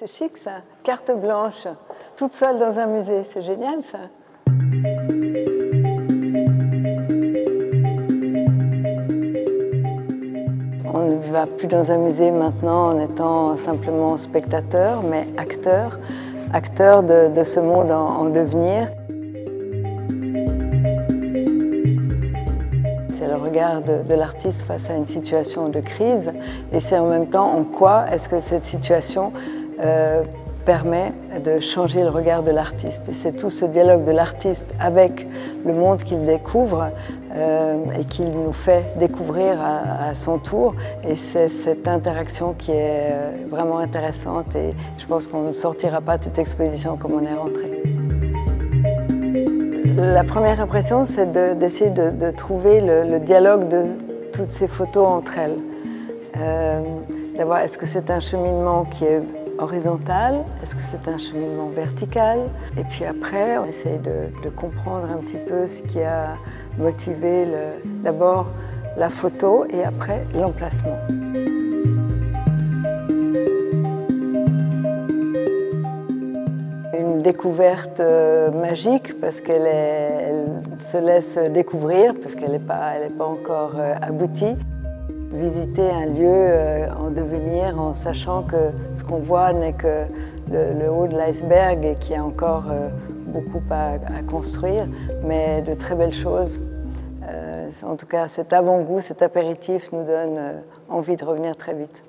C'est chic ça, carte blanche, toute seule dans un musée, c'est génial ça. On ne va plus dans un musée maintenant en étant simplement spectateur, mais acteur, acteur de, ce monde en devenir. C'est le regard de, l'artiste face à une situation de crise et c'est en même temps en quoi est-ce que cette situation euh, permet de changer le regard de l'artiste. C'est tout ce dialogue de l'artiste avec le monde qu'il découvre euh, et qu'il nous fait découvrir à, son tour. Et c'est cette interaction qui est euh, vraiment intéressante et je pense qu'on ne sortira pas de cette exposition comme on est rentré. La première impression, c'est d'essayer de, trouver le, dialogue de toutes ces photos entre elles. D'avoir, est-ce que c'est un cheminement qui est horizontal Est-ce que c'est un cheminement vertical? Et puis après, on essaye de, comprendre un petit peu ce qui a motivé d'abord la photo et après l'emplacement. Une découverte euh, magique parce qu'elle se laisse découvrir, parce qu'elle n'est pas, pas encore euh, aboutie visiter un lieu euh, en devenir en sachant que ce qu'on voit n'est que le, haut de l'iceberg et qu'il y a encore euh, beaucoup à, construire, mais de très belles choses. Euh, en tout cas, cet avant-goût, cet apéritif nous donne envie de revenir très vite.